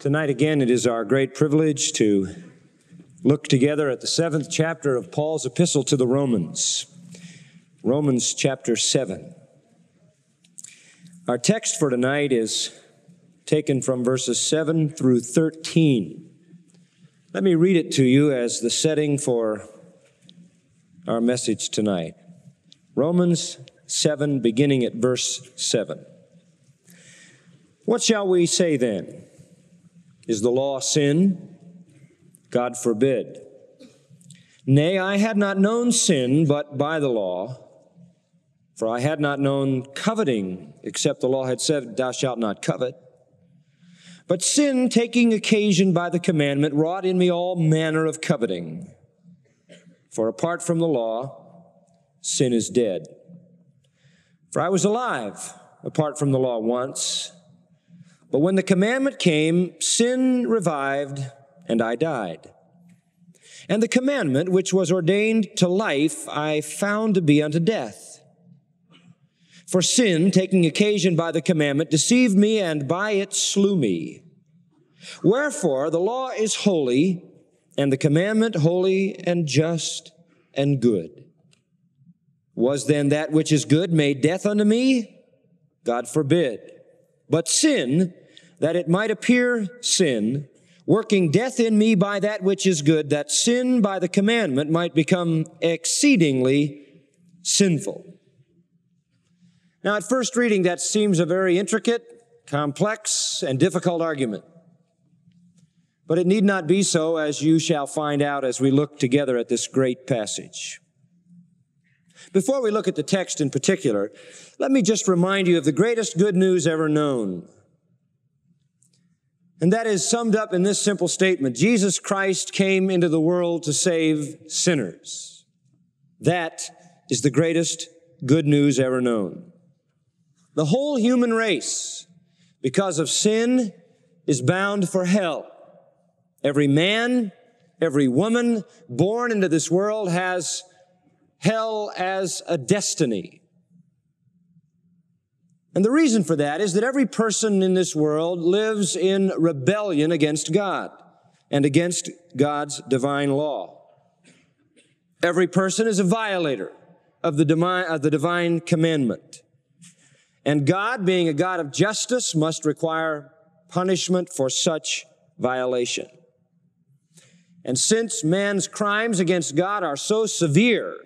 Tonight, again, it is our great privilege to look together at the seventh chapter of Paul's epistle to the Romans. Romans chapter 7. Our text for tonight is taken from verses 7 through 13. Let me read it to you as the setting for our message tonight. Romans 7, beginning at verse 7. What shall we say then? Is the law sin? God forbid. Nay, I had not known sin but by the law, for I had not known coveting, except the law had said, Thou shalt not covet. But sin, taking occasion by the commandment, wrought in me all manner of coveting. For apart from the law, sin is dead. For I was alive apart from the law once but when the commandment came, sin revived, and I died. And the commandment, which was ordained to life, I found to be unto death. For sin, taking occasion by the commandment, deceived me, and by it slew me. Wherefore the law is holy, and the commandment holy and just and good. Was then that which is good made death unto me? God forbid. But sin, that it might appear sin, working death in me by that which is good, that sin by the commandment might become exceedingly sinful. Now, at first reading, that seems a very intricate, complex, and difficult argument. But it need not be so, as you shall find out as we look together at this great passage. Before we look at the text in particular, let me just remind you of the greatest good news ever known. And that is summed up in this simple statement Jesus Christ came into the world to save sinners. That is the greatest good news ever known. The whole human race, because of sin, is bound for hell. Every man, every woman born into this world has hell as a destiny. And the reason for that is that every person in this world lives in rebellion against God and against God's divine law. Every person is a violator of the divine, of the divine commandment. And God, being a God of justice, must require punishment for such violation. And since man's crimes against God are so severe,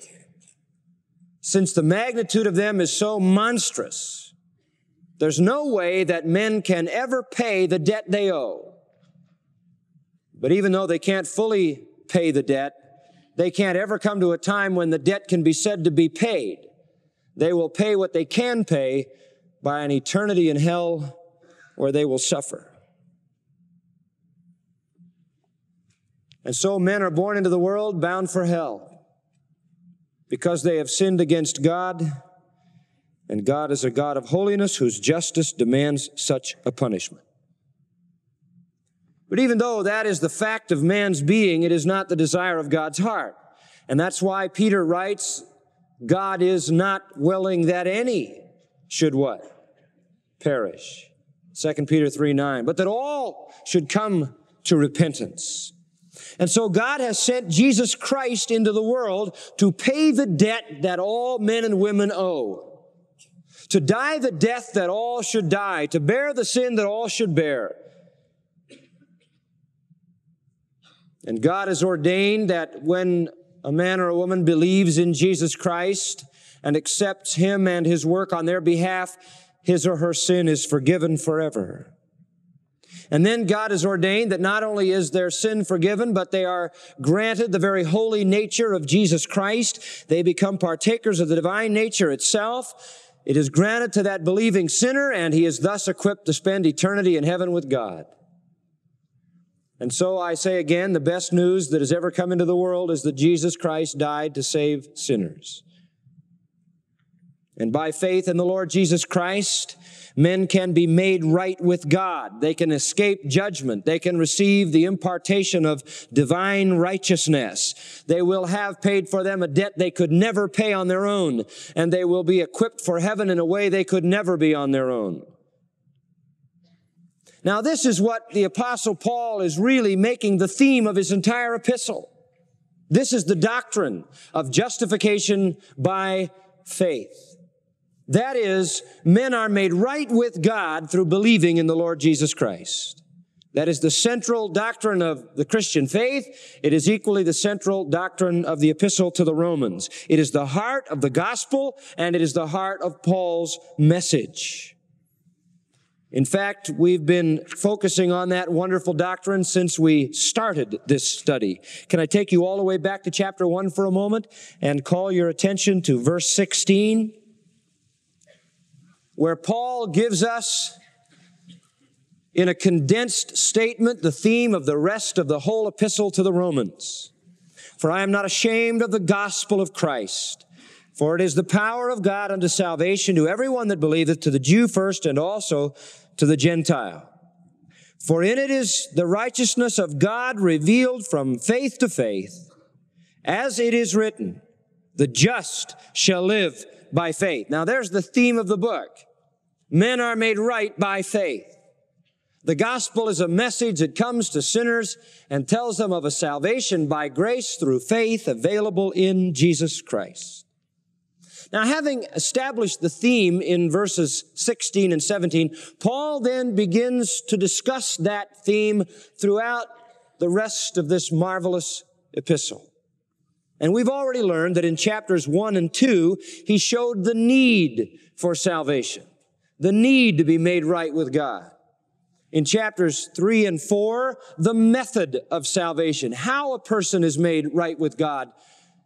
since the magnitude of them is so monstrous, there's no way that men can ever pay the debt they owe. But even though they can't fully pay the debt, they can't ever come to a time when the debt can be said to be paid. They will pay what they can pay by an eternity in hell where they will suffer. And so men are born into the world bound for hell because they have sinned against God and God is a God of holiness whose justice demands such a punishment. But even though that is the fact of man's being, it is not the desire of God's heart. And that's why Peter writes, God is not willing that any should what? Perish. 2 Peter 3 9. But that all should come to repentance. And so God has sent Jesus Christ into the world to pay the debt that all men and women owe to die the death that all should die, to bear the sin that all should bear. And God has ordained that when a man or a woman believes in Jesus Christ and accepts Him and His work on their behalf, his or her sin is forgiven forever. And then God has ordained that not only is their sin forgiven, but they are granted the very holy nature of Jesus Christ. They become partakers of the divine nature itself. It is granted to that believing sinner, and he is thus equipped to spend eternity in heaven with God. And so I say again, the best news that has ever come into the world is that Jesus Christ died to save sinners. And by faith in the Lord Jesus Christ, men can be made right with God. They can escape judgment. They can receive the impartation of divine righteousness. They will have paid for them a debt they could never pay on their own, and they will be equipped for heaven in a way they could never be on their own. Now, this is what the apostle Paul is really making the theme of his entire epistle. This is the doctrine of justification by faith. That is, men are made right with God through believing in the Lord Jesus Christ. That is the central doctrine of the Christian faith. It is equally the central doctrine of the epistle to the Romans. It is the heart of the gospel and it is the heart of Paul's message. In fact, we've been focusing on that wonderful doctrine since we started this study. Can I take you all the way back to chapter 1 for a moment and call your attention to verse 16, where Paul gives us, in a condensed statement, the theme of the rest of the whole epistle to the Romans. For I am not ashamed of the gospel of Christ. For it is the power of God unto salvation to everyone that believeth, to the Jew first and also to the Gentile. For in it is the righteousness of God revealed from faith to faith, as it is written, the just shall live by faith. Now there's the theme of the book. Men are made right by faith. The gospel is a message that comes to sinners and tells them of a salvation by grace through faith available in Jesus Christ. Now, having established the theme in verses 16 and 17, Paul then begins to discuss that theme throughout the rest of this marvelous epistle. And we've already learned that in chapters 1 and 2, he showed the need for salvation, the need to be made right with God. In chapters 3 and 4, the method of salvation, how a person is made right with God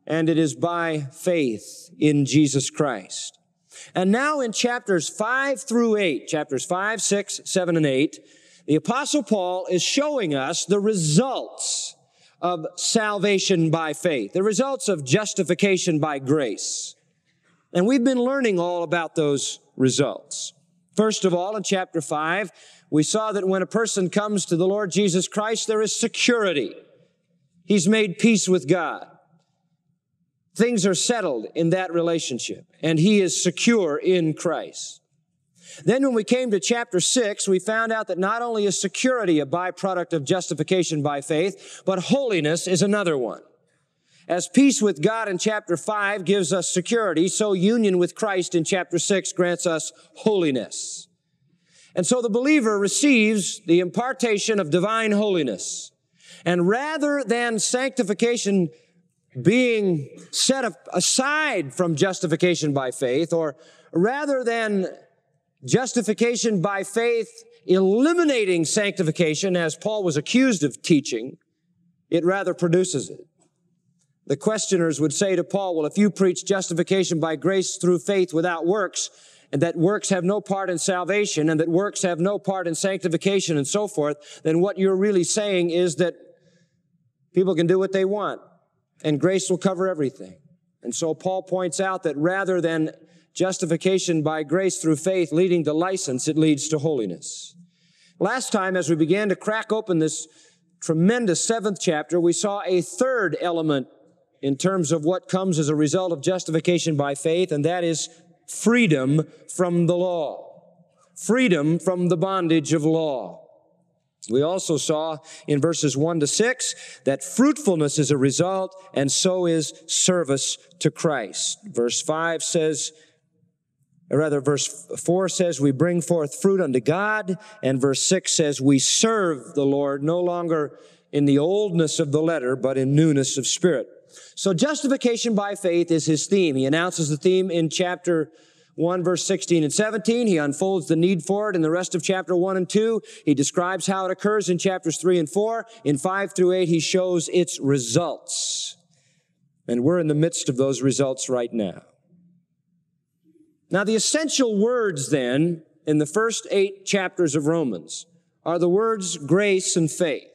and it is by faith in Jesus Christ. And now in chapters 5 through 8, chapters 5, 6, 7, and 8, the apostle Paul is showing us the results of salvation by faith, the results of justification by grace. And we've been learning all about those results. First of all, in chapter 5, we saw that when a person comes to the Lord Jesus Christ, there is security. He's made peace with God. Things are settled in that relationship and he is secure in Christ. Then when we came to chapter six, we found out that not only is security a byproduct of justification by faith, but holiness is another one. As peace with God in chapter five gives us security, so union with Christ in chapter six grants us holiness. And so the believer receives the impartation of divine holiness. And rather than sanctification being set aside from justification by faith, or rather than justification by faith eliminating sanctification, as Paul was accused of teaching, it rather produces it. The questioners would say to Paul, well, if you preach justification by grace through faith without works, and that works have no part in salvation, and that works have no part in sanctification and so forth, then what you're really saying is that people can do what they want and grace will cover everything. And so Paul points out that rather than justification by grace through faith leading to license, it leads to holiness. Last time, as we began to crack open this tremendous seventh chapter, we saw a third element in terms of what comes as a result of justification by faith, and that is freedom from the law. Freedom from the bondage of law. We also saw in verses 1 to 6 that fruitfulness is a result, and so is service to Christ. Verse 5 says, or rather, verse 4 says, we bring forth fruit unto God, and verse 6 says, we serve the Lord no longer in the oldness of the letter, but in newness of spirit. So justification by faith is his theme. He announces the theme in chapter 1 verse 16 and 17. He unfolds the need for it in the rest of chapter 1 and 2. He describes how it occurs in chapters 3 and 4. In 5 through 8, he shows its results. And we're in the midst of those results right now. Now, the essential words then in the first eight chapters of Romans are the words grace and faith.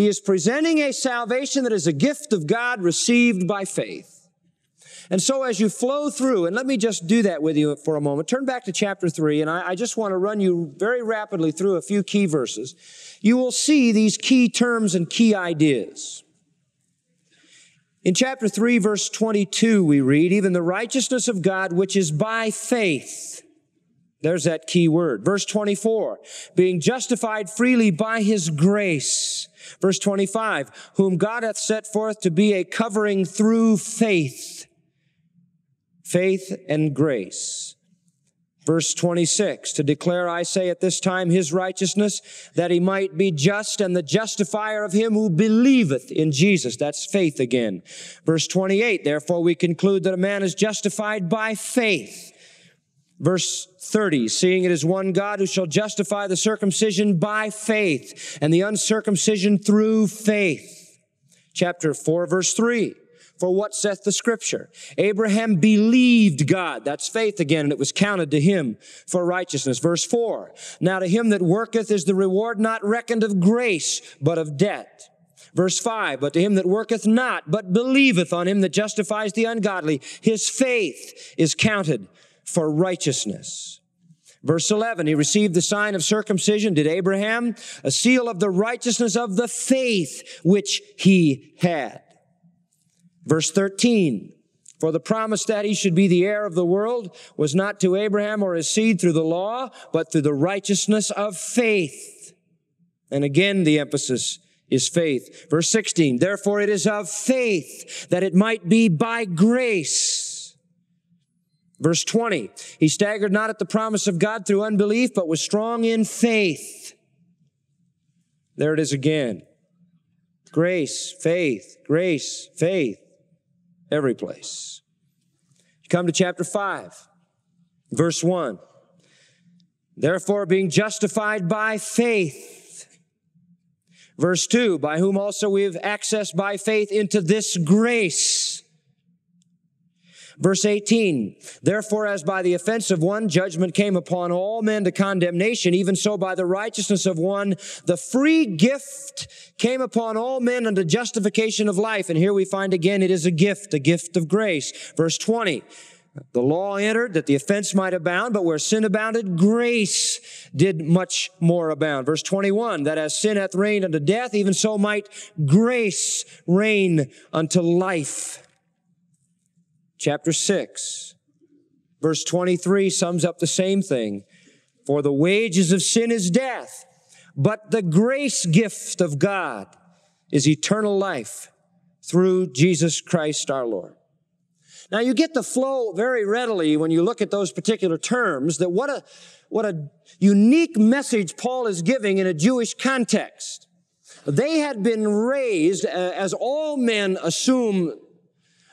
He is presenting a salvation that is a gift of God received by faith. And so as you flow through, and let me just do that with you for a moment, turn back to chapter three, and I, I, just want to run you very rapidly through a few key verses. You will see these key terms and key ideas. In chapter 3, verse 22, we read, even the righteousness of God, which is by faith. There's that key word. Verse 24, being justified freely by his grace. Verse 25, whom God hath set forth to be a covering through faith. Faith and grace. Verse 26, to declare, I say at this time, his righteousness, that he might be just and the justifier of him who believeth in Jesus. That's faith again. Verse 28, therefore we conclude that a man is justified by faith. Verse 30, seeing it is one God who shall justify the circumcision by faith and the uncircumcision through faith. Chapter 4, verse 3. For what saith the scripture? Abraham believed God. That's faith again, and it was counted to him for righteousness. Verse 4. Now to him that worketh is the reward not reckoned of grace, but of debt. Verse 5, but to him that worketh not, but believeth on him that justifies the ungodly, his faith is counted for righteousness. Verse 11, he received the sign of circumcision, did Abraham, a seal of the righteousness of the faith which he had. Verse 13, for the promise that he should be the heir of the world was not to Abraham or his seed through the law, but through the righteousness of faith. And again, the emphasis is faith. Verse 16, therefore it is of faith that it might be by grace Verse 20, he staggered not at the promise of God through unbelief, but was strong in faith. There it is again. Grace, faith, grace, faith, every place. You come to chapter 5, verse 1. Therefore, being justified by faith. Verse 2, by whom also we have access by faith into this grace Verse 18, therefore as by the offense of one judgment came upon all men to condemnation, even so by the righteousness of one, the free gift came upon all men unto justification of life. And here we find again it is a gift, a gift of grace. Verse 20, the law entered that the offense might abound, but where sin abounded, grace did much more abound. Verse 21, that as sin hath reigned unto death, even so might grace reign unto life. Chapter 6, verse 23 sums up the same thing. For the wages of sin is death, but the grace gift of God is eternal life through Jesus Christ our Lord. Now you get the flow very readily when you look at those particular terms that what a, what a unique message Paul is giving in a Jewish context. They had been raised, uh, as all men assume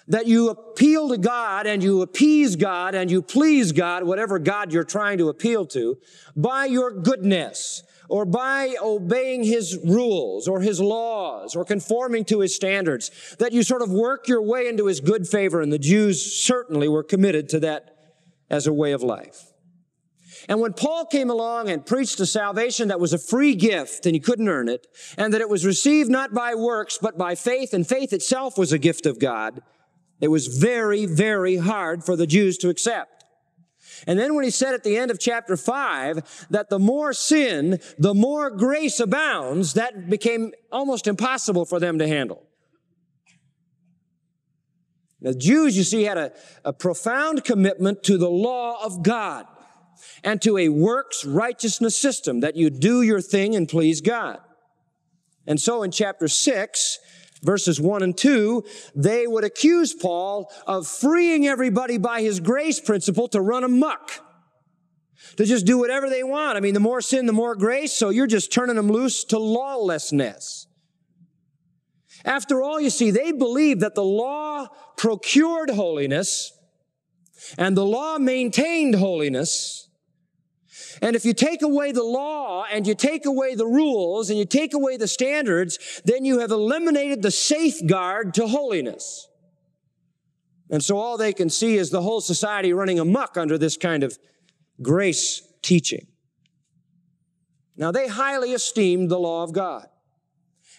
that you appeal to God and you appease God and you please God, whatever God you're trying to appeal to, by your goodness or by obeying his rules or his laws or conforming to his standards, that you sort of work your way into his good favor. And the Jews certainly were committed to that as a way of life. And when Paul came along and preached a salvation that was a free gift and you couldn't earn it, and that it was received not by works, but by faith, and faith itself was a gift of God, it was very, very hard for the Jews to accept. And then when he said at the end of chapter 5 that the more sin, the more grace abounds, that became almost impossible for them to handle. The Jews, you see, had a, a profound commitment to the law of God and to a works righteousness system that you do your thing and please God. And so in chapter 6, verses 1 and 2, they would accuse Paul of freeing everybody by his grace principle to run amuck. To just do whatever they want. I mean, the more sin, the more grace, so you're just turning them loose to lawlessness. After all, you see, they believed that the law procured holiness and the law maintained holiness and if you take away the law and you take away the rules and you take away the standards, then you have eliminated the safeguard to holiness. And so all they can see is the whole society running amuck under this kind of grace teaching. Now they highly esteemed the law of God.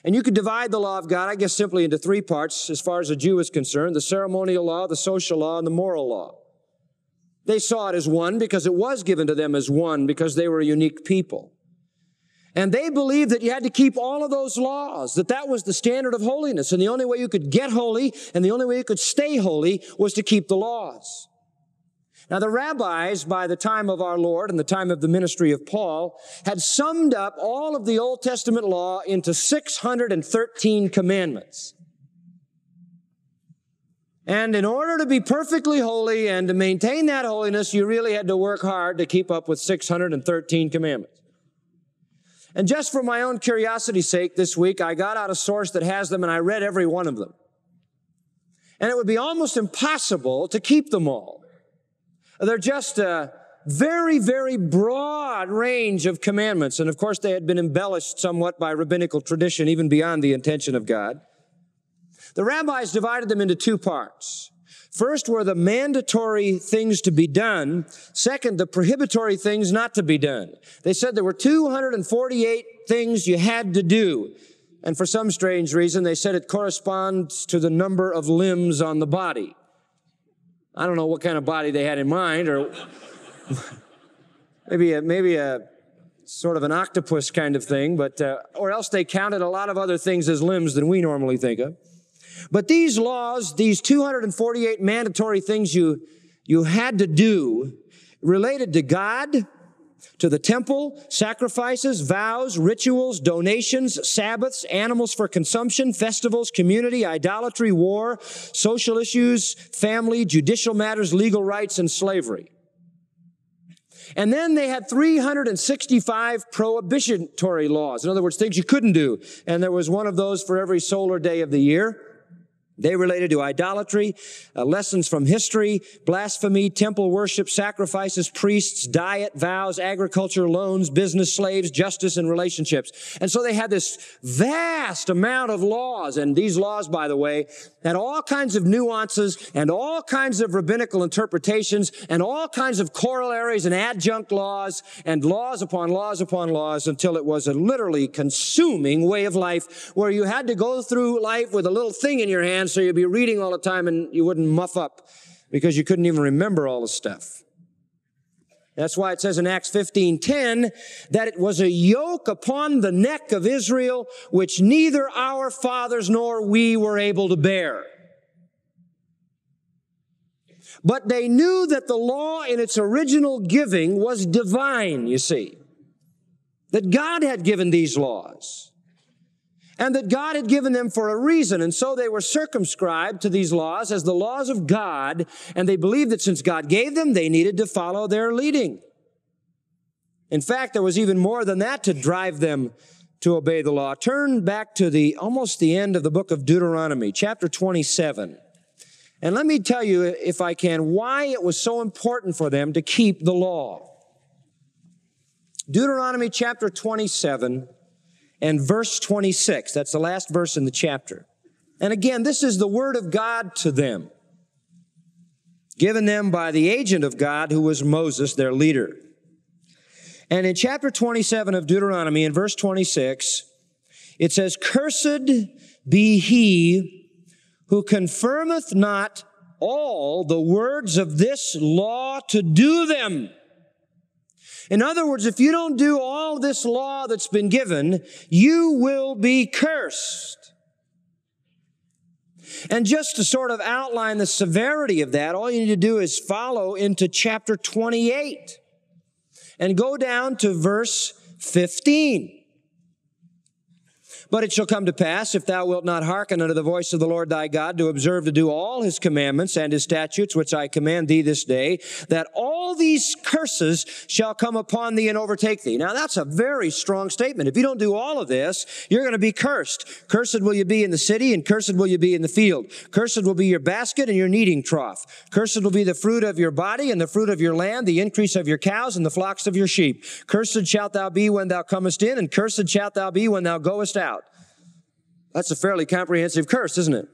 And you could divide the law of God, I guess, simply into three parts as far as a Jew is concerned the ceremonial law, the social law, and the moral law. They saw it as one because it was given to them as one because they were a unique people. And they believed that you had to keep all of those laws, that that was the standard of holiness. And the only way you could get holy and the only way you could stay holy was to keep the laws. Now, the rabbis, by the time of our Lord and the time of the ministry of Paul, had summed up all of the Old Testament law into 613 commandments. And in order to be perfectly holy and to maintain that holiness, you really had to work hard to keep up with 613 commandments. And just for my own curiosity's sake this week, I got out a source that has them and I read every one of them. And it would be almost impossible to keep them all. They're just a very, very broad range of commandments. And of course, they had been embellished somewhat by rabbinical tradition, even beyond the intention of God. The rabbis divided them into two parts. First were the mandatory things to be done. Second, the prohibitory things not to be done. They said there were 248 things you had to do. And for some strange reason, they said it corresponds to the number of limbs on the body. I don't know what kind of body they had in mind, or maybe a, maybe a sort of an octopus kind of thing, but, uh, or else they counted a lot of other things as limbs than we normally think of. But these laws, these 248 mandatory things you, you had to do related to God, to the temple, sacrifices, vows, rituals, donations, Sabbaths, animals for consumption, festivals, community, idolatry, war, social issues, family, judicial matters, legal rights, and slavery. And then they had 365 prohibitory laws. In other words, things you couldn't do. And there was one of those for every solar day of the year. They related to idolatry, uh, lessons from history, blasphemy, temple worship, sacrifices, priests, diet, vows, agriculture, loans, business, slaves, justice, and relationships. And so they had this vast amount of laws. And these laws, by the way, had all kinds of nuances and all kinds of rabbinical interpretations and all kinds of corollaries and adjunct laws and laws upon laws upon laws until it was a literally consuming way of life where you had to go through life with a little thing in your hand so you'd be reading all the time and you wouldn't muff up because you couldn't even remember all the stuff. That's why it says in Acts 15:10 that it was a yoke upon the neck of Israel which neither our fathers nor we were able to bear. But they knew that the law in its original giving was divine, you see. That God had given these laws and that God had given them for a reason. And so they were circumscribed to these laws as the laws of God, and they believed that since God gave them, they needed to follow their leading. In fact, there was even more than that to drive them to obey the law. Turn back to the almost the end of the book of Deuteronomy, chapter 27. And let me tell you, if I can, why it was so important for them to keep the law. Deuteronomy chapter 27 and verse 26. That's the last verse in the chapter. And again, this is the word of God to them, given them by the agent of God who was Moses, their leader. And in chapter 27 of Deuteronomy, in verse 26, it says, Cursed be he who confirmeth not all the words of this law to do them. In other words, if you don't do all this law that's been given, you will be cursed. And just to sort of outline the severity of that, all you need to do is follow into chapter 28 and go down to verse 15. But it shall come to pass, if thou wilt not hearken unto the voice of the Lord thy God, to observe to do all his commandments and his statutes, which I command thee this day, that all these curses shall come upon thee and overtake thee. Now that's a very strong statement. If you don't do all of this, you're going to be cursed. Cursed will you be in the city, and cursed will you be in the field. Cursed will be your basket and your kneading trough. Cursed will be the fruit of your body and the fruit of your land, the increase of your cows and the flocks of your sheep. Cursed shalt thou be when thou comest in, and cursed shalt thou be when thou goest out. That's a fairly comprehensive curse, isn't it?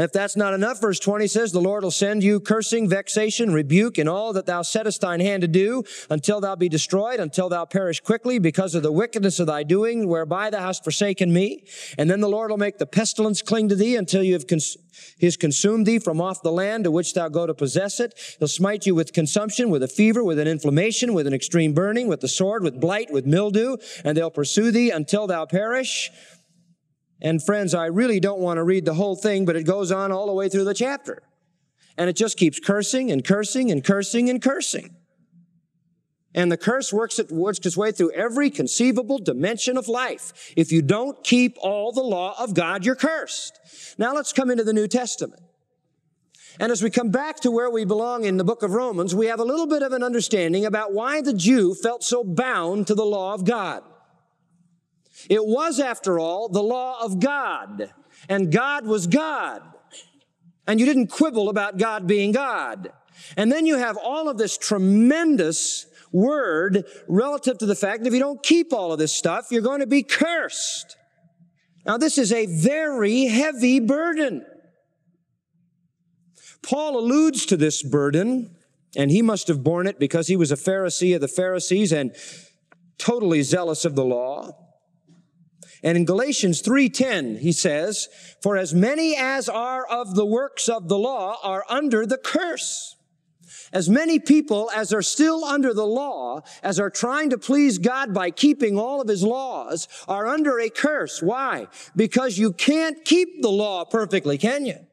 If that's not enough, verse 20 says, The Lord will send you cursing, vexation, rebuke, and all that thou settest thine hand to do, until thou be destroyed, until thou perish quickly, because of the wickedness of thy doing, whereby thou hast forsaken me. And then the Lord will make the pestilence cling to thee until you have cons- he has consumed thee from off the land to which thou go to possess it. He'll smite you with consumption, with a fever, with an inflammation, with an extreme burning, with the sword, with blight, with mildew, and they'll pursue thee until thou perish. And friends, I really don't want to read the whole thing, but it goes on all the way through the chapter. And it just keeps cursing and cursing and cursing and cursing. And the curse works, it, works its way through every conceivable dimension of life. If you don't keep all the law of God, you're cursed. Now let's come into the New Testament. And as we come back to where we belong in the book of Romans, we have a little bit of an understanding about why the Jew felt so bound to the law of God. It was, after all, the law of God, and God was God. And you didn't quibble about God being God. And then you have all of this tremendous word relative to the fact that if you don't keep all of this stuff, you're going to be cursed. Now, this is a very heavy burden. Paul alludes to this burden, and he must have borne it because he was a Pharisee of the Pharisees and totally zealous of the law. And in Galatians 3:10 he says, "For as many as are of the works of the law are under the curse." As many people as are still under the law, as are trying to please God by keeping all of His laws, are under a curse. Why? Because you can't keep the law perfectly, can you?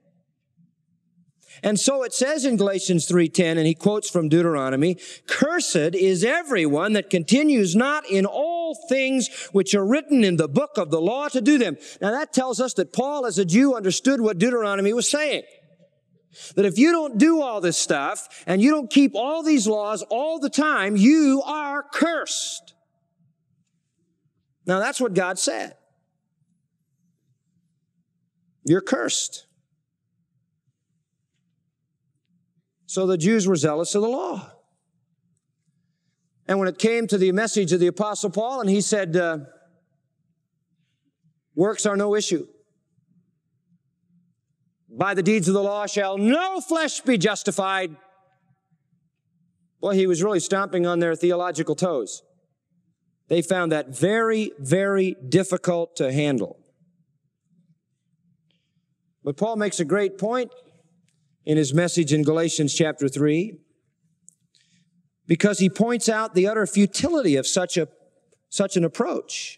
And so it says in Galatians 3:10 and he quotes from Deuteronomy, "Cursed is everyone that continues not in all things which are written in the book of the law to do them." Now that tells us that Paul as a Jew understood what Deuteronomy was saying. That if you don't do all this stuff and you don't keep all these laws all the time, you are cursed. Now that's what God said. You're cursed. So the Jews were zealous of the law. And when it came to the message of the Apostle Paul, and he said, uh, Works are no issue. By the deeds of the law shall no flesh be justified. Boy, he was really stomping on their theological toes. They found that very, very difficult to handle. But Paul makes a great point in his message in Galatians chapter 3 because he points out the utter futility of such a such an approach.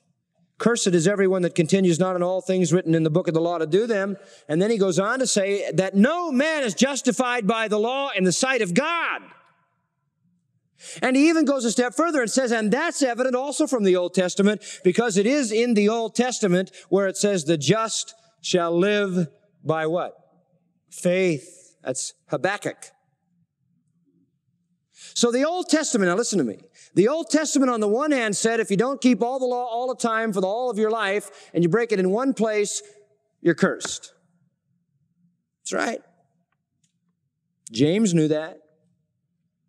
Cursed is everyone that continues not in all things written in the book of the law to do them. And then he goes on to say that no man is justified by the law in the sight of God. And he even goes a step further and says, and that's evident also from the Old Testament, because it is in the Old Testament where it says, the just shall live by what? Faith. That's Habakkuk. So the Old Testament, now listen to me. The Old Testament on the one hand said if you don't keep all the law all the time for the, all of your life and you break it in one place, you're cursed. That's right. James knew that.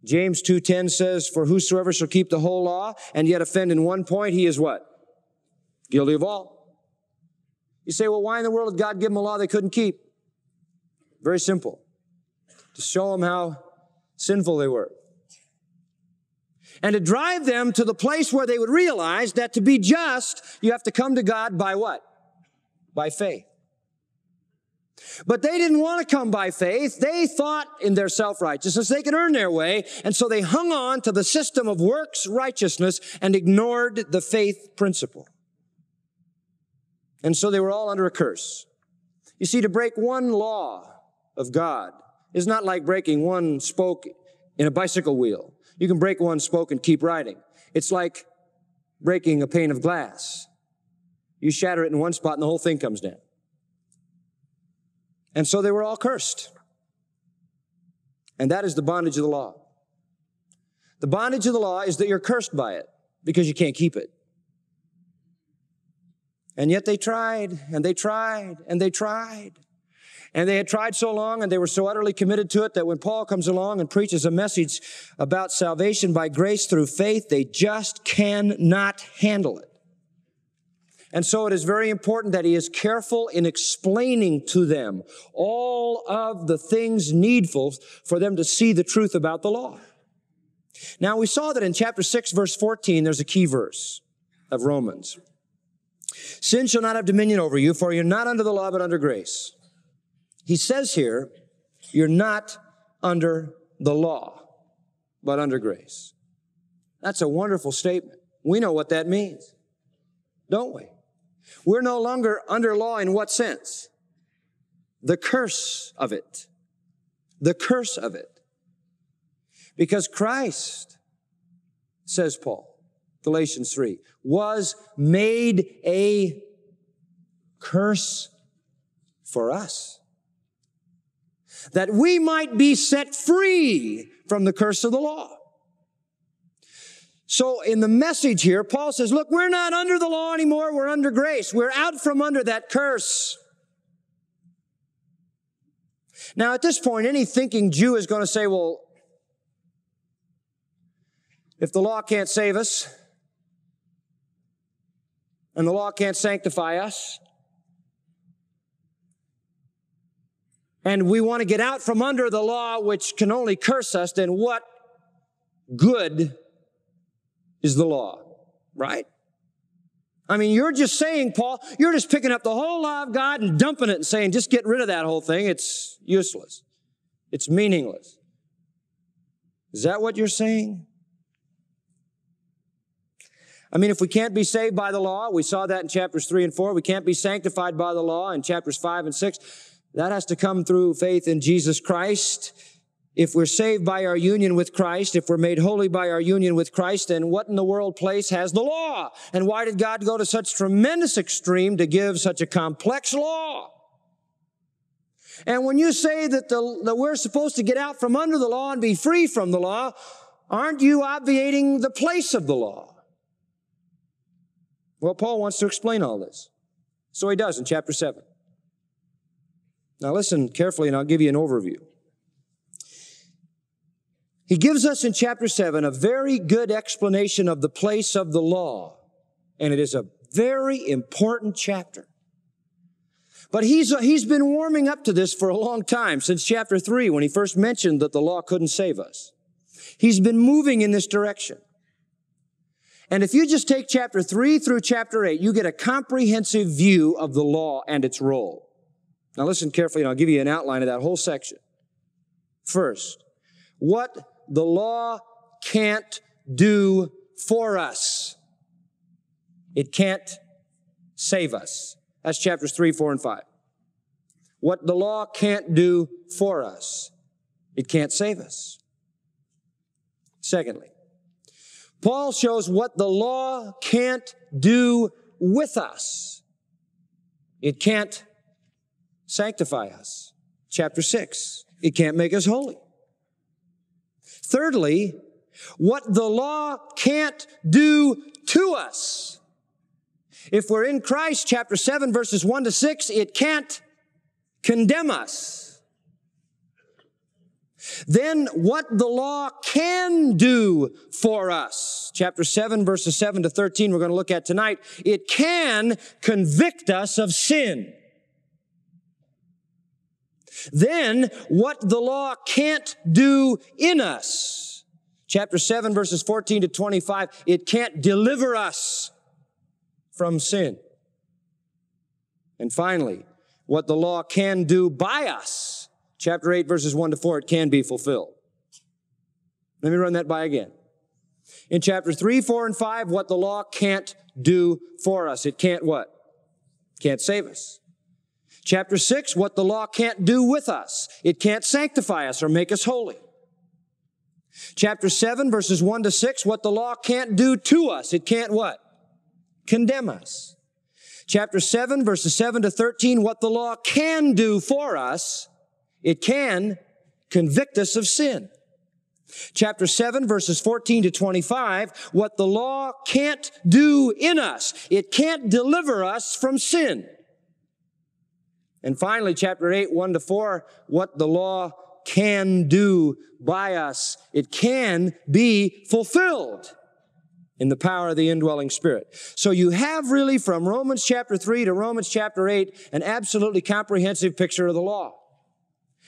James 2:10 says, "For whosoever shall keep the whole law and yet offend in one point, he is what? Guilty of all." You say, "Well, why in the world did God give them a law they couldn't keep?" Very simple. To show them how sinful they were and to drive them to the place where they would realize that to be just, you have to come to God by what? By faith. But they didn't want to come by faith. They thought in their self-righteousness they could earn their way, and so they hung on to the system of works righteousness and ignored the faith principle. And so they were all under a curse. You see, to break one law of God is not like breaking one spoke in a bicycle wheel. You can break one spoke and keep riding. It's like breaking a pane of glass. You shatter it in one spot and the whole thing comes down. And so they were all cursed. And that is the bondage of the law. The bondage of the law is that you're cursed by it because you can't keep it. And yet they tried and they tried and they tried. And they had tried so long and they were so utterly committed to it that when Paul comes along and preaches a message about salvation by grace through faith, they just cannot handle it. And so it is very important that he is careful in explaining to them all of the things needful for them to see the truth about the law. Now we saw that in chapter 6 verse 14, there's a key verse of Romans. Sin shall not have dominion over you, for you're not under the law, but under grace. He says here, you're not under the law, but under grace. That's a wonderful statement. We know what that means, don't we? We're no longer under law in what sense? The curse of it. the curse of it. Because Christ, says Paul, Galatians 3, was made a curse for us. That we might be set free from the curse of the law. So in the message here, Paul says, look, we're not under the law anymore. We're under grace. We're out from under that curse. Now, at this point, any thinking Jew is going to say, well, if the law can't save us, and the law can't sanctify us, and we want to get out from under the law which can only curse us, then what good is the law? Right? I mean, you're just saying, Paul, you're just picking up the whole law of God and dumping it and saying, just get rid of that whole thing. It's useless. It's meaningless. Is that what you're saying? I mean, if we can't be saved by the law, we saw that in chapters three and four. We can't be sanctified by the law in chapters five and six. That has to come through faith in Jesus Christ. If we're saved by our union with Christ, if we're made holy by our union with Christ, then what in the world place has the law? And why did God go to such tremendous extreme to give such a complex law? And when you say that, the, that we're supposed to get out from under the law and be free from the law, aren't you obviating the place of the law? Well, Paul wants to explain all this. So he does in chapter 7. Now listen carefully and I'll give you an overview. He gives us in chapter 7 a very good explanation of the place of the law. And it is a very important chapter. But he's, uh, he's been warming up to this for a long time, since chapter 3, when he first mentioned that the law couldn't save us. He's been moving in this direction. And if you just take chapter 3 through chapter 8, you get a comprehensive view of the law and its role. Now listen carefully, and I'll give you an outline of that whole section. First, what the law can't do for us. It can't save us. That's chapters 3, 4, and 5. What the law can't do for us, it can't save us. Secondly, Paul shows what the law can't do with us. It can't sanctify us. Chapter 6. It can't make us holy. Thirdly, what the law can't do to us. If we're in Christ, chapter 7, verses 1 to 6, it can't condemn us. Then what the law can do for us. Chapter 7, verses 7 to 13, we're going to look at tonight. It can convict us of sin. Then what the law can't do in us. Chapter 7 verses 14 to 25, it can't deliver us from sin. And finally, what the law can do by us. Chapter 8 verses 1 to 4, it can be fulfilled. Let me run that by again. In chapter 3, 4, and 5, what the law can't do for us. It can't what? Can't save us. Chapter 6, what the law can't do with us. It can't sanctify us or make us holy. Chapter 7, verses 1 to 6, what the law can't do to us. It can't what? Condemn us. Chapter 7, verses 7 to 13, what the law can do for us. It can convict us of sin. Chapter 7, verses 14 to 25, what the law can't do in us. It can't deliver us from sin. And finally, chapter 8, 1 to 4, what the law can do by us. It can be fulfilled in the power of the indwelling spirit. So you have really from Romans chapter 3 to Romans chapter 8 an absolutely comprehensive picture of the law.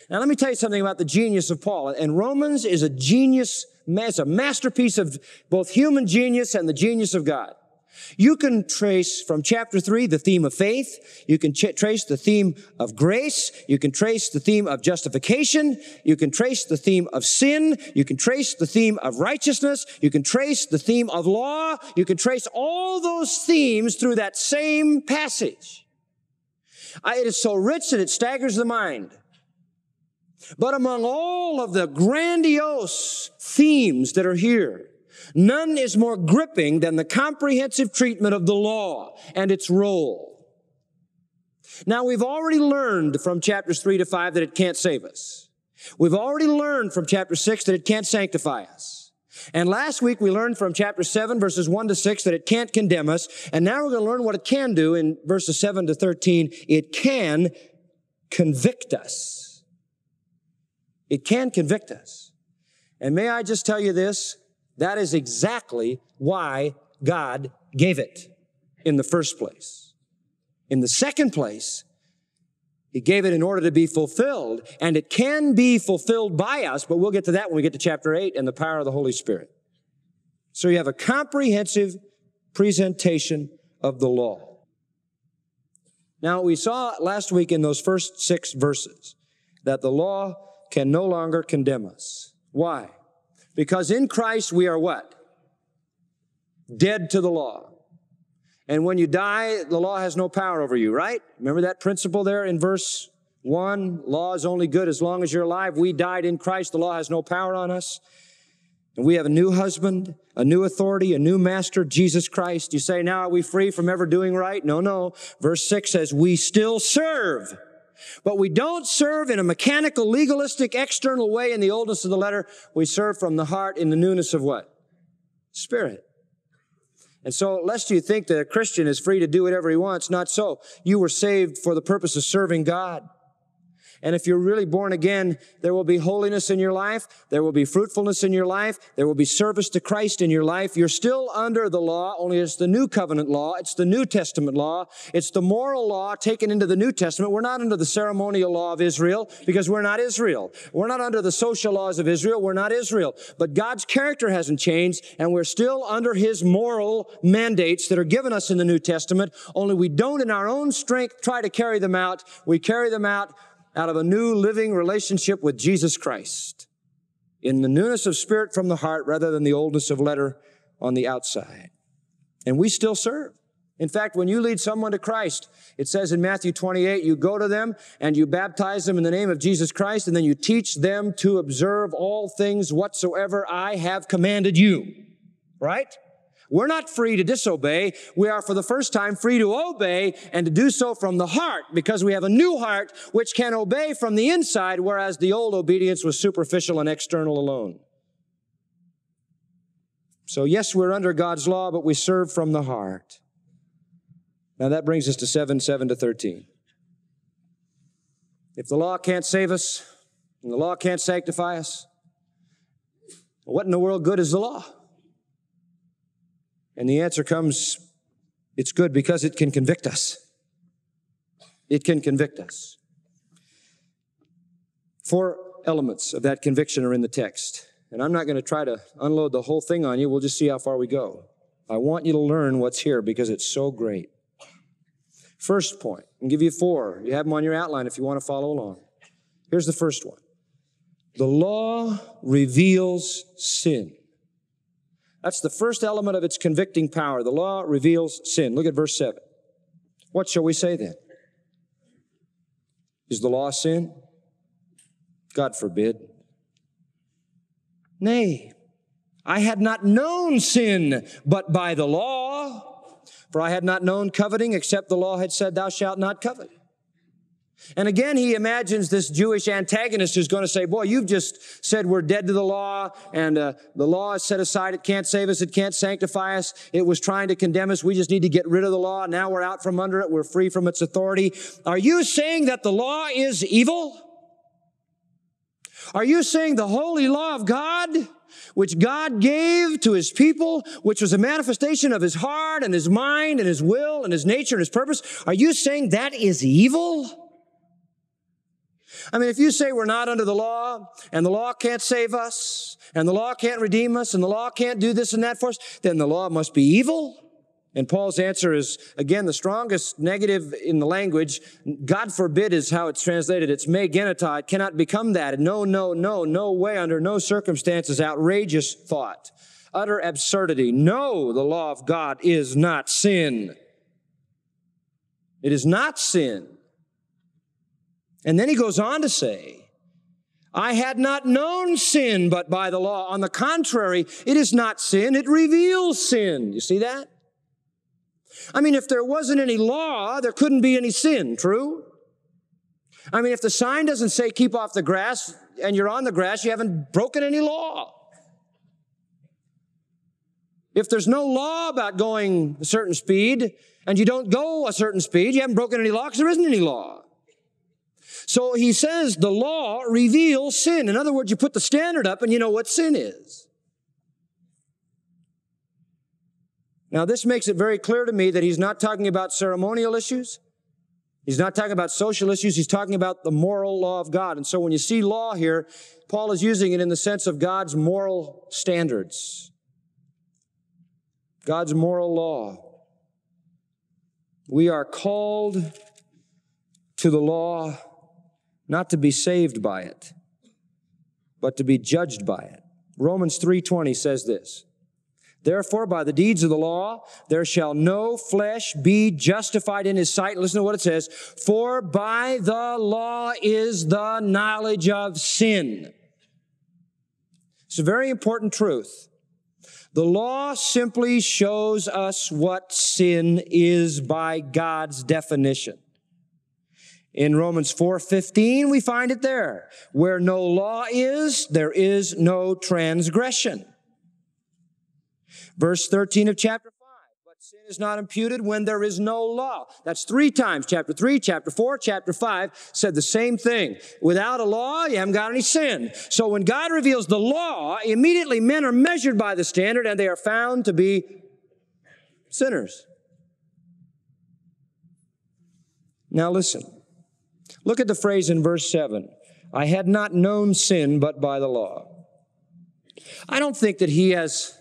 Now let me tell you something about the genius of Paul. And Romans is a genius, it's a masterpiece of both human genius and the genius of God. You can trace from chapter three the theme of faith. You can ch- trace the theme of grace. You can trace the theme of justification. You can trace the theme of sin. You can trace the theme of righteousness. You can trace the theme of law. You can trace all those themes through that same passage. I, it is so rich that it staggers the mind. But among all of the grandiose themes that are here, none is more gripping than the comprehensive treatment of the law and its role. Now, we've already learned from chapters 3 to 5 that it can't save us. We've already learned from chapter 6 that it can't sanctify us. And last week we learned from chapter 7 verses 1 to 6 that it can't condemn us. And now we're going to learn what it can do in verses 7 to 13. It can convict us. It can convict us. And may I just tell you this? That is exactly why God gave it in the first place. In the second place, he gave it in order to be fulfilled, and it can be fulfilled by us, but we'll get to that when we get to chapter 8 and the power of the Holy Spirit. So you have a comprehensive presentation of the law. Now, we saw last week in those first six verses that the law can no longer condemn us. Why? Because in Christ we are what? Dead to the law. And when you die, the law has no power over you, right? Remember that principle there in verse 1? Law is only good as long as you're alive. We died in Christ. The law has no power on us. And we have a new husband, a new authority, a new master, Jesus Christ. You say, now are we free from ever doing right? No, no. Verse 6 says, we still serve. But we don't serve in a mechanical, legalistic, external way in the oldness of the letter. We serve from the heart in the newness of what? Spirit. And so, lest you think that a Christian is free to do whatever he wants, not so. You were saved for the purpose of serving God. And if you're really born again, there will be holiness in your life. There will be fruitfulness in your life. There will be service to Christ in your life. You're still under the law, only it's the new covenant law. It's the New Testament law. It's the moral law taken into the New Testament. We're not under the ceremonial law of Israel because we're not Israel. We're not under the social laws of Israel. We're not Israel. But God's character hasn't changed and we're still under His moral mandates that are given us in the New Testament. Only we don't in our own strength try to carry them out. We carry them out out of a new living relationship with Jesus Christ in the newness of spirit from the heart rather than the oldness of letter on the outside. And we still serve. In fact, when you lead someone to Christ, it says in Matthew 28, you go to them and you baptize them in the name of Jesus Christ, and then you teach them to observe all things whatsoever I have commanded you. Right? We're not free to disobey. We are for the first time free to obey and to do so from the heart because we have a new heart which can obey from the inside, whereas the old obedience was superficial and external alone. So yes, we're under God's law, but we serve from the heart. Now that brings us to 7, 7 to 13. If the law can't save us, and the law can't sanctify us, what in the world good is the law? And the answer comes it's good because it can convict us. It can convict us. Four elements of that conviction are in the text. And I'm not going to try to unload the whole thing on you. We'll just see how far we go. I want you to learn what's here because it's so great. First point, I'll give you four. You have them on your outline if you want to follow along. Here's the first one. The law reveals sin. That's the first element of its convicting power. The law reveals sin. Look at verse 7. What shall we say then? Is the law sin? God forbid. Nay, I had not known sin but by the law, for I had not known coveting except the law had said, Thou shalt not covet. And again, he imagines this Jewish antagonist who's going to say, boy, you've just said we're dead to the law and uh, the law is set aside. It can't save us. It can't sanctify us. It was trying to condemn us. We just need to get rid of the law. Now we're out from under it. We're free from its authority. Are you saying that the law is evil? Are you saying the holy law of God, which God gave to his people, which was a manifestation of his heart and his mind and his will and his nature and his purpose, are you saying that is evil? I mean, if you say we're not under the law and the law can't save us and the law can't redeem us and the law can't do this and that for us, then the law must be evil. And Paul's answer is, again, the strongest negative in the language. God forbid is how it's translated. It's me genoito. It cannot become that. No, no, no, no way, under no circumstances, outrageous thought. Utter absurdity. No, the law of God is not sin. It is not sin. And then he goes on to say I had not known sin but by the law. On the contrary, it is not sin, it reveals sin. You see that? I mean, if there wasn't any law, there couldn't be any sin, true? I mean, if the sign doesn't say keep off the grass and you're on the grass, you haven't broken any law. If there's no law about going a certain speed and you don't go a certain speed, you haven't broken any law because there isn't any law. So he says the law reveals sin. In other words, you put the standard up and you know what sin is. Now, this makes it very clear to me that he's not talking about ceremonial issues. He's not talking about social issues. He's talking about the moral law of God. And so when you see law here, Paul is using it in the sense of God's moral standards. God's moral law. We are called to the law not to be saved by it, but to be judged by it. Romans 3:20 says this. Therefore, by the deeds of the law, there shall no flesh be justified in his sight. Listen to what it says. For by the law is the knowledge of sin. It's a very important truth. The law simply shows us what sin is by God's definition. In Romans 4:15 we find it there. Where no law is, there is no transgression. Verse 13 of chapter 5. But sin is not imputed when there is no law. That's three times. Chapter 3, chapter 4, chapter 5 said the same thing. Without a law, you haven't got any sin. So when God reveals the law, immediately men are measured by the standard and they are found to be sinners. Now listen. Look at the phrase in verse 7 I had not known sin but by the law. I don't think that he has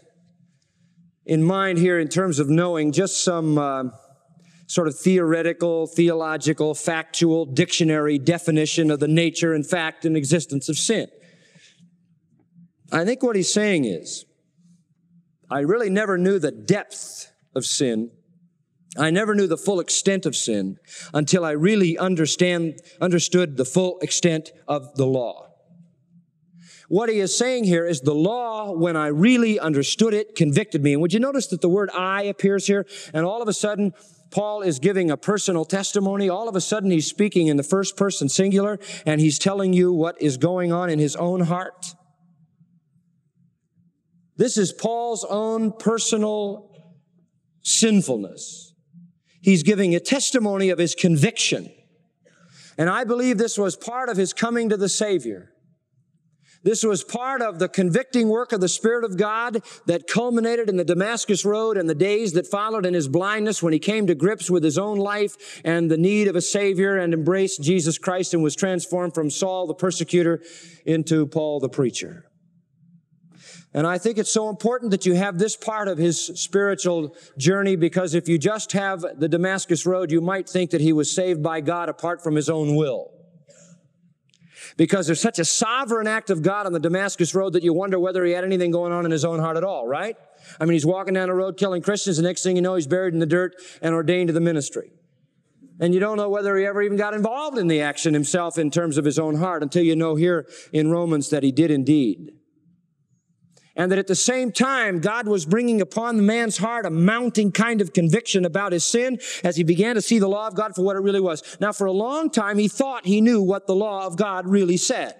in mind here in terms of knowing just some uh, sort of theoretical, theological, factual dictionary definition of the nature and fact and existence of sin. I think what he's saying is, I really never knew the depth of sin I never knew the full extent of sin until I really understand, understood the full extent of the law. What he is saying here is the law, when I really understood it, convicted me. And would you notice that the word I appears here? And all of a sudden, Paul is giving a personal testimony. All of a sudden, he's speaking in the first person singular, and he's telling you what is going on in his own heart. This is Paul's own personal sinfulness. He's giving a testimony of his conviction. And I believe this was part of his coming to the Savior. This was part of the convicting work of the Spirit of God that culminated in the Damascus Road and the days that followed in his blindness when he came to grips with his own life and the need of a Savior and embraced Jesus Christ and was transformed from Saul the persecutor into Paul the preacher. And I think it's so important that you have this part of his spiritual journey because if you just have the Damascus Road, you might think that he was saved by God apart from his own will. Because there's such a sovereign act of God on the Damascus Road that you wonder whether he had anything going on in his own heart at all, right? I mean, he's walking down the road killing Christians, the next thing you know, he's buried in the dirt and ordained to the ministry. And you don't know whether he ever even got involved in the action himself in terms of his own heart until you know here in Romans that he did indeed and that at the same time, God was bringing upon the man's heart a mounting kind of conviction about his sin as he began to see the law of God for what it really was. Now, for a long time, he thought he knew what the law of God really said.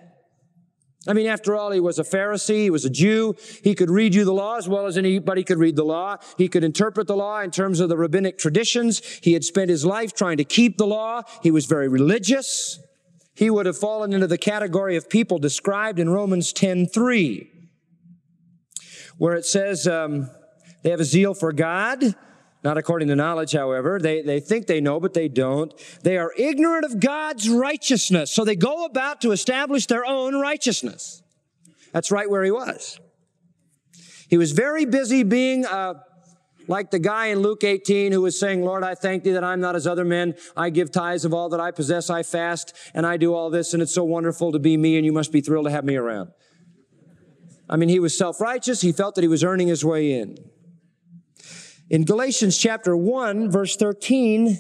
I mean, after all, he was a Pharisee, he was a Jew. He could read you the law as well as anybody could read the law. He could interpret the law in terms of the rabbinic traditions. He had spent his life trying to keep the law. He was very religious. He would have fallen into the category of people described in Romans 10 3 where it says um, they have a zeal for God, not according to knowledge, however. They, they think they know, but they don't. They are ignorant of God's righteousness, so they go about to establish their own righteousness. That's right where he was. He was very busy being uh, like the guy in Luke 18 who was saying, Lord, I thank thee that I'm not as other men. I give tithes of all that I possess. I fast and I do all this, and it's so wonderful to be me, and you must be thrilled to have me around. I mean, he was self righteous. He felt that he was earning his way in. In Galatians chapter 1, verse 13,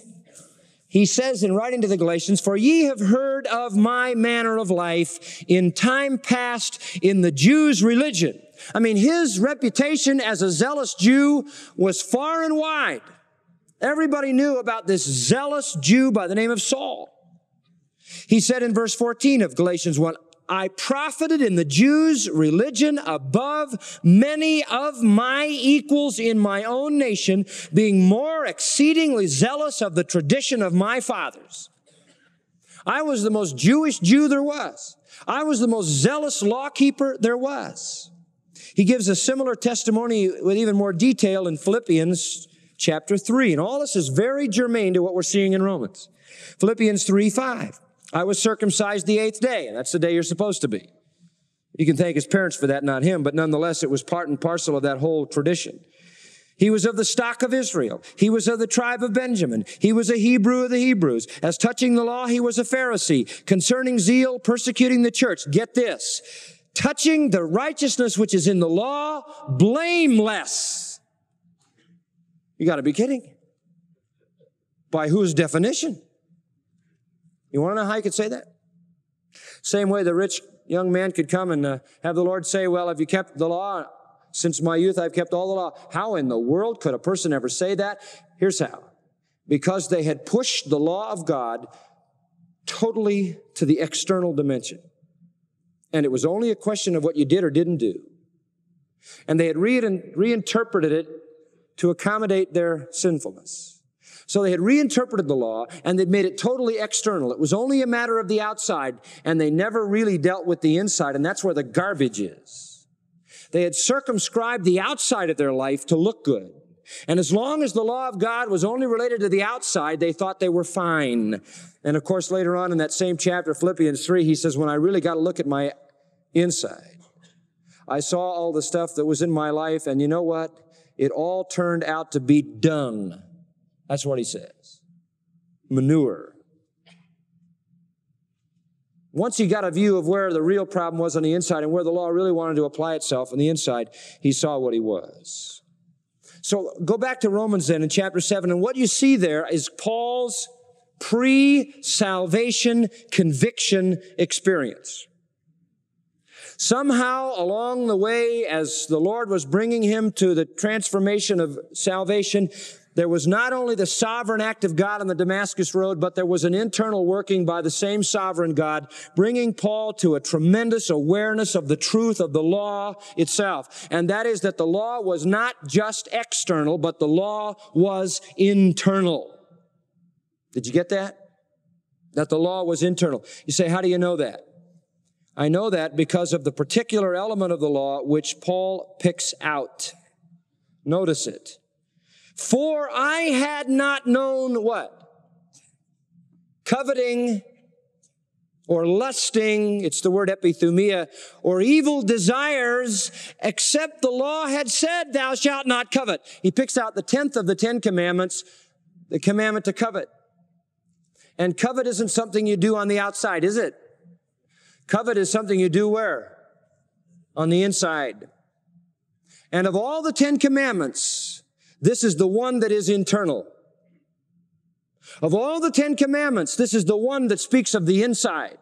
he says in writing to the Galatians, For ye have heard of my manner of life in time past in the Jews' religion. I mean, his reputation as a zealous Jew was far and wide. Everybody knew about this zealous Jew by the name of Saul. He said in verse 14 of Galatians 1, I profited in the Jews' religion above many of my equals in my own nation, being more exceedingly zealous of the tradition of my fathers. I was the most Jewish Jew there was. I was the most zealous lawkeeper there was. He gives a similar testimony with even more detail in Philippians chapter 3. And all this is very germane to what we're seeing in Romans. Philippians 3 5. I was circumcised the eighth day, and that's the day you're supposed to be. You can thank his parents for that, not him, but nonetheless, it was part and parcel of that whole tradition. He was of the stock of Israel. He was of the tribe of Benjamin. He was a Hebrew of the Hebrews. As touching the law, he was a Pharisee. Concerning zeal, persecuting the church. Get this. Touching the righteousness which is in the law, blameless. You gotta be kidding. By whose definition? You want to know how you could say that? Same way the rich young man could come and uh, have the Lord say, Well, have you kept the law? Since my youth, I've kept all the law. How in the world could a person ever say that? Here's how. Because they had pushed the law of God totally to the external dimension. And it was only a question of what you did or didn't do. And they had re- reinterpreted it to accommodate their sinfulness. So they had reinterpreted the law and they'd made it totally external. It was only a matter of the outside and they never really dealt with the inside and that's where the garbage is. They had circumscribed the outside of their life to look good. And as long as the law of God was only related to the outside, they thought they were fine. And of course, later on in that same chapter, Philippians 3, he says, when I really got to look at my inside, I saw all the stuff that was in my life, and you know what? It all turned out to be dung. That's what he says. Manure. Once he got a view of where the real problem was on the inside and where the law really wanted to apply itself on the inside, he saw what he was. So go back to Romans then in chapter 7, and what you see there is Paul's pre salvation conviction experience. Somehow along the way, as the Lord was bringing him to the transformation of salvation, there was not only the sovereign act of God on the Damascus Road, but there was an internal working by the same sovereign God, bringing Paul to a tremendous awareness of the truth of the law itself. And that is that the law was not just external, but the law was internal. Did you get that? That the law was internal. You say, how do you know that? I know that because of the particular element of the law which Paul picks out. Notice it. For I had not known what? Coveting or lusting, it's the word epithumia, or evil desires, except the law had said, thou shalt not covet. He picks out the tenth of the Ten Commandments, the commandment to covet. And covet isn't something you do on the outside, is it? Covet is something you do where? On the inside. And of all the Ten Commandments, this is the one that is internal. Of all the Ten Commandments, this is the one that speaks of the inside,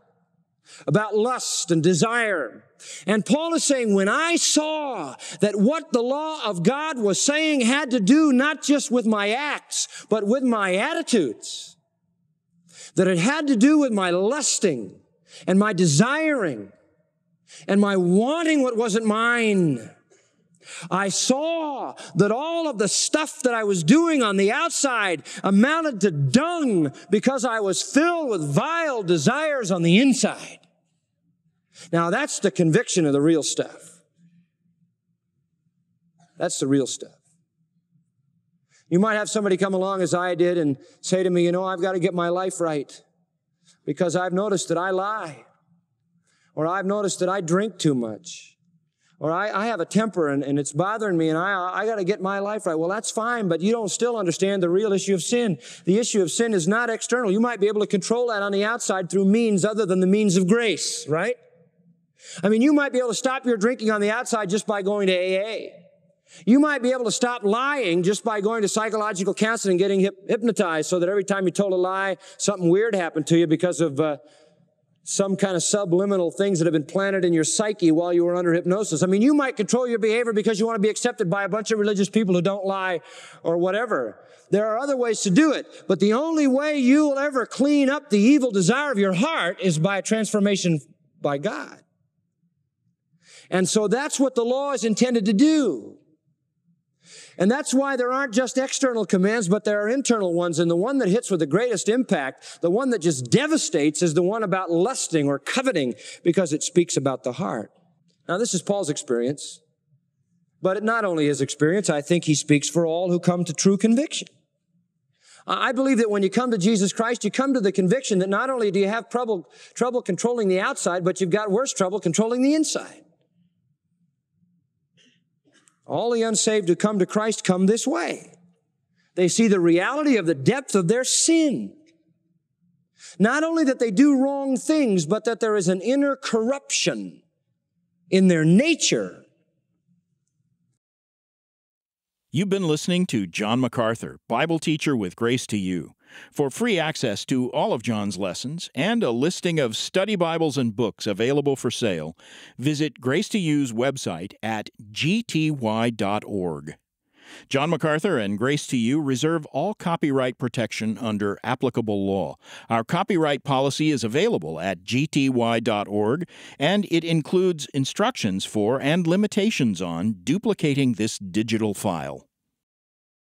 about lust and desire. And Paul is saying, when I saw that what the law of God was saying had to do not just with my acts, but with my attitudes, that it had to do with my lusting and my desiring and my wanting what wasn't mine I saw that all of the stuff that I was doing on the outside amounted to dung because I was filled with vile desires on the inside. Now that's the conviction of the real stuff. That's the real stuff. You might have somebody come along as I did and say to me, you know, I've got to get my life right because I've noticed that I lie or I've noticed that I drink too much or I, I have a temper and, and, it's bothering me and I, I got to get my life right. Well, that's fine, but you don't still understand the real issue of sin. The issue of sin is not external. You might be able to control that on the outside through means other than the means of grace, right? I mean, you might be able to stop your drinking on the outside just by going to AA. You might be able to stop lying just by going to psychological counseling and getting hypnotized so that every time you told a lie, something weird happened to you because of uh, some kind of subliminal things that have been planted in your psyche while you were under hypnosis. I mean, you might control your behavior because you want to be accepted by a bunch of religious people who don't lie or whatever. There are other ways to do it, but the only way you will ever clean up the evil desire of your heart is by a transformation by God. And so that's what the law is intended to do. And that's why there aren't just external commands, but there are internal ones. And the one that hits with the greatest impact, the one that just devastates, is the one about lusting or coveting because it speaks about the heart. Now, this is Paul's experience, but not only his experience, I think he speaks for all who come to true conviction. I believe that when you come to Jesus Christ, you come to the conviction that not only do you have trouble, trouble controlling the outside, but you've got worse trouble controlling the inside. All the unsaved who come to Christ come this way. They see the reality of the depth of their sin. Not only that they do wrong things, but that there is an inner corruption in their nature. You've been listening to John MacArthur, Bible teacher with Grace to You. For free access to all of John's lessons and a listing of study Bibles and books available for sale, visit Grace to You's website at gty.org. John MacArthur and Grace to You reserve all copyright protection under applicable law. Our copyright policy is available at gty.org, and it includes instructions for and limitations on duplicating this digital file.